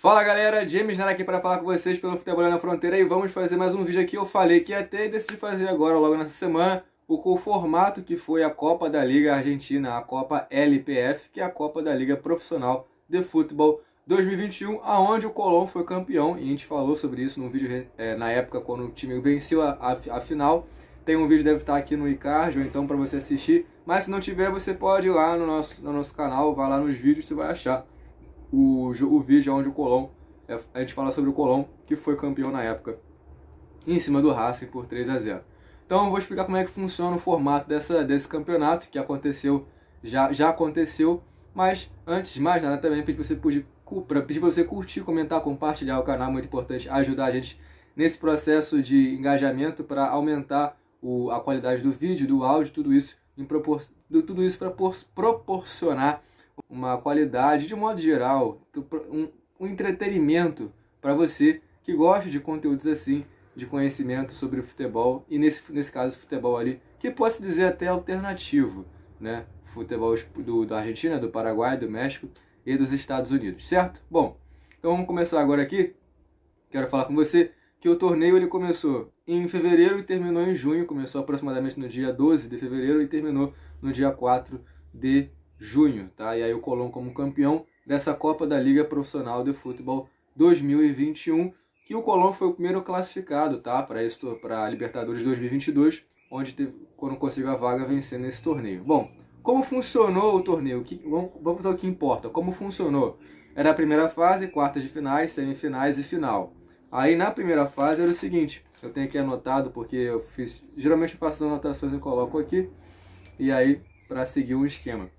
Fala galera, James Nara aqui para falar com vocês pelo Futebol na Fronteira e vamos fazer mais um vídeo aqui. Eu falei que até decidi fazer agora, logo nessa semana, o formato que foi a Copa da Liga Argentina, a Copa LPF, que é a Copa da Liga Profissional de Futebol 2021, aonde o Colón foi campeão e a gente falou sobre isso num vídeo é, na época quando o time venceu a, a, a final. Tem um vídeo deve estar aqui no iCard ou então para você assistir, mas se não tiver você pode ir lá no nosso, no nosso canal, vai lá nos vídeos você vai achar o, o vídeo onde o Colón, é, a gente fala sobre o Colón, que foi campeão na época, em cima do Racing por 3 a 0 Então eu vou explicar como é que funciona o formato dessa, desse campeonato, que aconteceu, já, já aconteceu, mas antes de mais nada também pedir para você, pedir você curtir, comentar, compartilhar o canal, muito importante, ajudar a gente nesse processo de engajamento para aumentar o, a qualidade do vídeo, do áudio, tudo isso, em propor, tudo isso para proporcionar uma qualidade, de modo geral, um, um entretenimento para você que gosta de conteúdos assim, de conhecimento sobre o futebol, e nesse, nesse caso, futebol ali, que pode se dizer até alternativo, né? Futebol do, da Argentina, do Paraguai, do México e dos Estados Unidos, certo? Bom, então vamos começar agora aqui. Quero falar com você que o torneio ele começou em fevereiro e terminou em junho, começou aproximadamente no dia 12 de fevereiro e terminou no dia 4 de junho, tá? E aí o Colón como campeão dessa Copa da Liga Profissional de Futebol 2021, que o Colón foi o primeiro classificado, tá? Para isso, para Libertadores 2022, onde teve, quando conseguiu a vaga vencendo esse torneio. Bom, como funcionou o torneio? Que, vamos, vamos ao que importa. Como funcionou? Era a primeira fase, quartas de finais, semifinais e final. Aí na primeira fase era o seguinte, eu tenho aqui anotado porque eu fiz, geralmente eu faço as anotações e coloco aqui, e aí para seguir um esquema.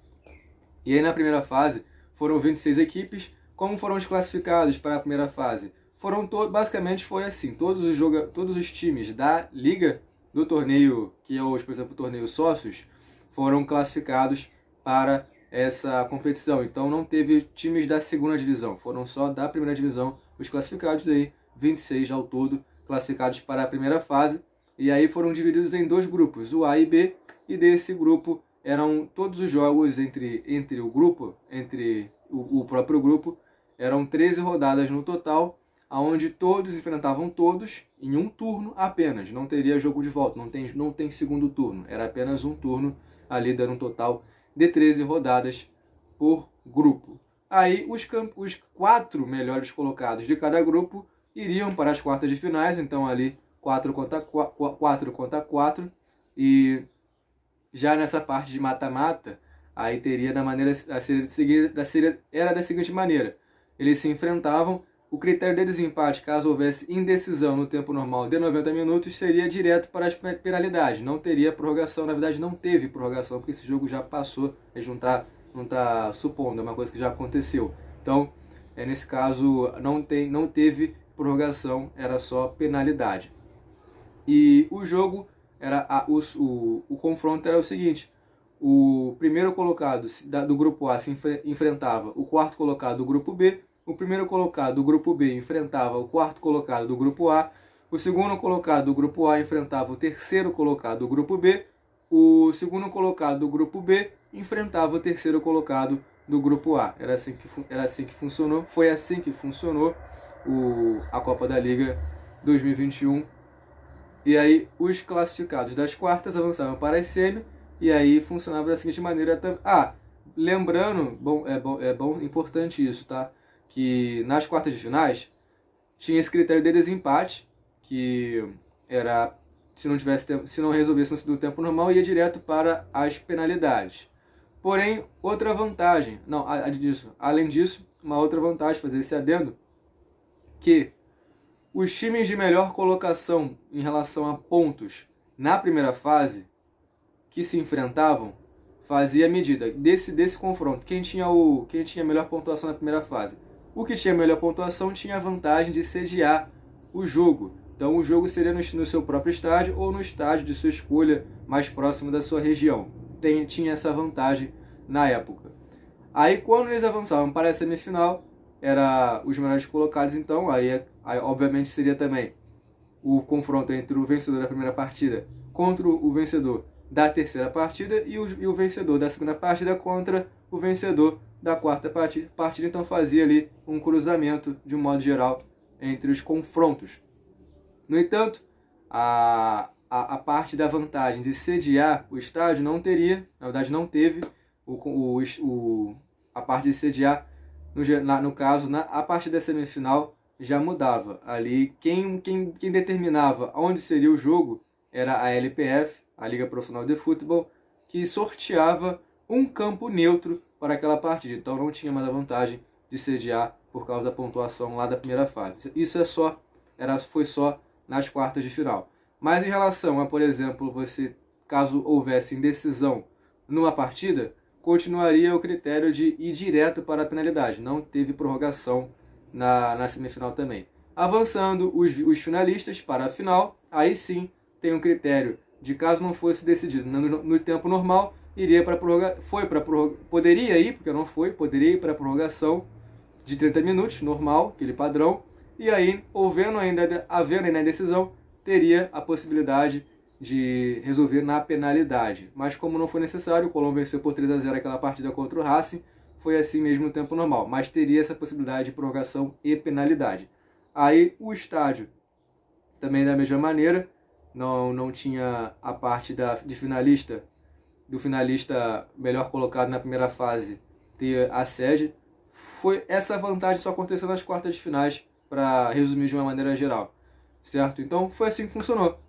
E aí na primeira fase foram 26 equipes. Como foram os classificados para a primeira fase? Foram basicamente foi assim, todos os joga, todos os times da liga do torneio, que é hoje, por exemplo, o torneio sócios, foram classificados para essa competição. Então não teve times da segunda divisão, foram só da primeira divisão os classificados aí, 26 ao todo classificados para a primeira fase. E aí foram divididos em dois grupos, o A e B, e desse grupo eram todos os jogos entre, entre o grupo, entre o, o próprio grupo, eram 13 rodadas no total, aonde todos enfrentavam todos em um turno apenas. Não teria jogo de volta, não tem, não tem segundo turno. Era apenas um turno, ali dando um total de 13 rodadas por grupo. Aí os, os quatro melhores colocados de cada grupo iriam para as quartas de finais, então ali 4 contra 4, 4 contra 4 e já nessa parte de mata-mata, aí teria da maneira a ser seguir da seria, era da seguinte maneira: eles se enfrentavam. O critério de desempate, caso houvesse indecisão no tempo normal de 90 minutos, seria direto para as penalidades. Não teria prorrogação, na verdade não teve prorrogação, porque esse jogo já passou, a gente não está tá supondo, é uma coisa que já aconteceu. Então, é, nesse caso, não, tem, não teve prorrogação, era só penalidade. E o jogo era a, o, o, o confronto era o seguinte: o primeiro colocado do grupo A se enfrentava o quarto colocado do grupo B, o primeiro colocado do grupo B enfrentava o quarto colocado do grupo A, o segundo colocado do grupo A enfrentava o terceiro colocado do grupo B, o segundo colocado do grupo B enfrentava o terceiro colocado do grupo A. Era assim que, era assim que funcionou, foi assim que funcionou o, a Copa da Liga 2021 e aí os classificados das quartas avançavam para as semi e aí funcionava da seguinte maneira. Ah, lembrando, bom, é bom, é bom, importante isso, tá? Que nas quartas de finais tinha esse critério de desempate, que era se não tivesse tempo, se não resolvesse no tempo normal, ia direto para as penalidades. Porém, outra vantagem, não, disso, além disso, uma outra vantagem, fazer esse adendo, que os times de melhor colocação em relação a pontos na primeira fase que se enfrentavam fazia a medida desse, desse confronto. Quem tinha, o, quem tinha melhor pontuação na primeira fase? O que tinha melhor pontuação tinha a vantagem de sediar o jogo. Então o jogo seria no, no seu próprio estádio ou no estádio de sua escolha mais próximo da sua região. Tem, tinha essa vantagem na época. Aí quando eles avançavam para a semifinal, era os melhores colocados, então aí, aí obviamente seria também o confronto entre o vencedor da primeira partida contra o vencedor da terceira partida e o, e o vencedor da segunda partida contra o vencedor da quarta partida, partida então fazia ali um cruzamento de um modo geral entre os confrontos. No entanto, a, a, a, parte da vantagem de sediar o estádio não teria, na verdade não teve, o, o, o a parte de sediar, no, na, no caso, na, a partir da semifinal já mudava. Ali, quem, quem, quem determinava onde seria o jogo era a LPF, a Liga Profissional de Futebol, que sorteava um campo neutro para aquela partida. Então não tinha mais a vantagem de sediar por causa da pontuação lá da primeira fase. Isso é só era foi só nas quartas de final. Mas em relação a, por exemplo, você caso houvesse indecisão numa partida, continuaria o critério de ir direto para a penalidade. Não teve prorrogação na, na semifinal também. Avançando os, os finalistas para a final, aí sim tem um critério de caso não fosse decidido no, no, tempo normal, iria para prorrogação, foi para poderia ir, porque não foi, poderia ir para a prorrogação de 30 minutos, normal, aquele padrão, e aí, havendo ainda, havendo ainda a decisão, teria a possibilidade de resolver na penalidade. Mas como não foi necessário, o Colombo venceu por 3 a 0 aquela partida contra o Racing, foi assim mesmo no tempo normal, mas teria essa possibilidade de prorrogação e penalidade. Aí o estádio também da mesma maneira, não, não tinha a parte da, de finalista, do finalista melhor colocado na primeira fase ter a sede. Foi essa vantagem só aconteceu nas quartas de finais, para resumir de uma maneira geral, certo? Então foi assim que funcionou.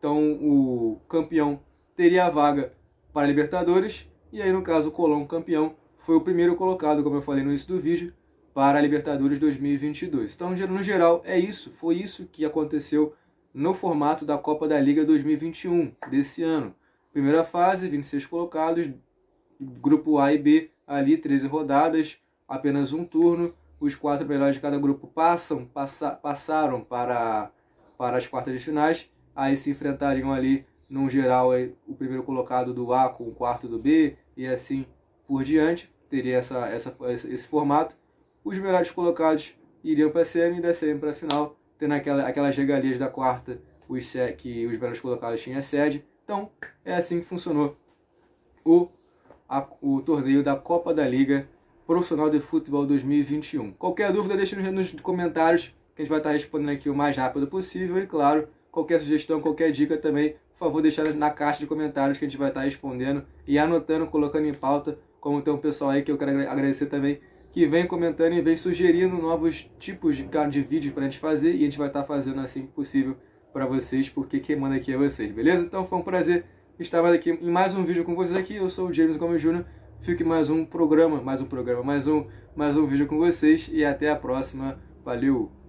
Então o campeão teria a vaga para a Libertadores e aí no caso o Colón campeão foi o primeiro colocado, como eu falei no início do vídeo, para a Libertadores 2022. Então, no geral, é isso. Foi isso que aconteceu no formato da Copa da Liga 2021 desse ano. Primeira fase, 26 colocados, grupo A e B, ali 13 rodadas, apenas um turno. Os quatro melhores de cada grupo passam, passa, passaram para, para as quartas de finais. Aí se enfrentariam ali, no geral, o primeiro colocado do A com o quarto do B, e assim por diante. Teria essa, essa, esse formato. Os melhores colocados iriam para a semi e da semi para a final tendo aquela, aquelas regalias da quarta, os, que os melhores colocados tinham sede. Então, é assim que funcionou o, a, o torneio da Copa da Liga Profissional de Futebol 2021. Qualquer dúvida, deixe nos comentários, que a gente vai estar respondendo aqui o mais rápido possível. E, claro, qualquer sugestão, qualquer dica também, por favor, deixar na caixa de comentários que a gente vai estar respondendo e anotando, colocando em pauta, como tem um pessoal aí que eu quero agradecer também que vem comentando e vem sugerindo novos tipos de, de vídeos para a gente fazer e a gente vai estar fazendo assim que possível para vocês, porque quem manda aqui é vocês, beleza? Então foi um prazer estar aqui em mais um vídeo com vocês aqui. Eu sou o James Gomes Júnior. Fique mais um programa, mais um programa, mais um, mais um vídeo com vocês e até a próxima. Valeu!